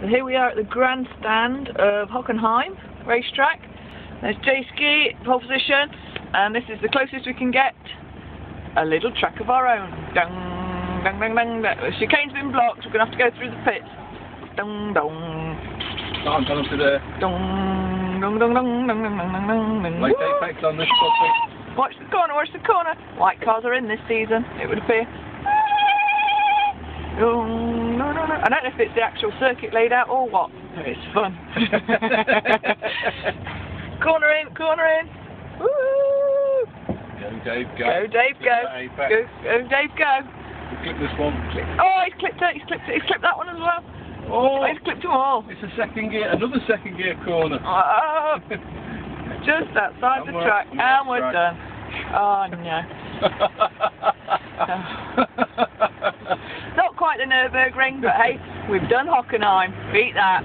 So here we are at the grandstand of Hockenheim racetrack. There's J Ski, pole position, and this is the closest we can get. A little track of our own. Dung, dung, dung, dung. The chicane's been blocked, we're going to have to go through the pit. Dung, dung, to the dung, dung, dung, dung, dung, dung, dung, dung, dung. late Woo! apex on this. Watch the corner, watch the corner. White cars are in this season, it would appear. No. I don't know if it's the actual circuit laid out or what, but it's fun. corner in, corner in. Woo! Go, Dave, go. Go, Dave, go. Go, go, Dave, go. Click this one. Click. Oh, he's clipped it, he's clipped it, he's clipped that one as well. Oh, he's clipped them all. it's a second gear, another second gear corner. Oh, just outside the track, and we're done. Oh, no. Nürburgring, but hey, we've done Hockenheim. Beat that.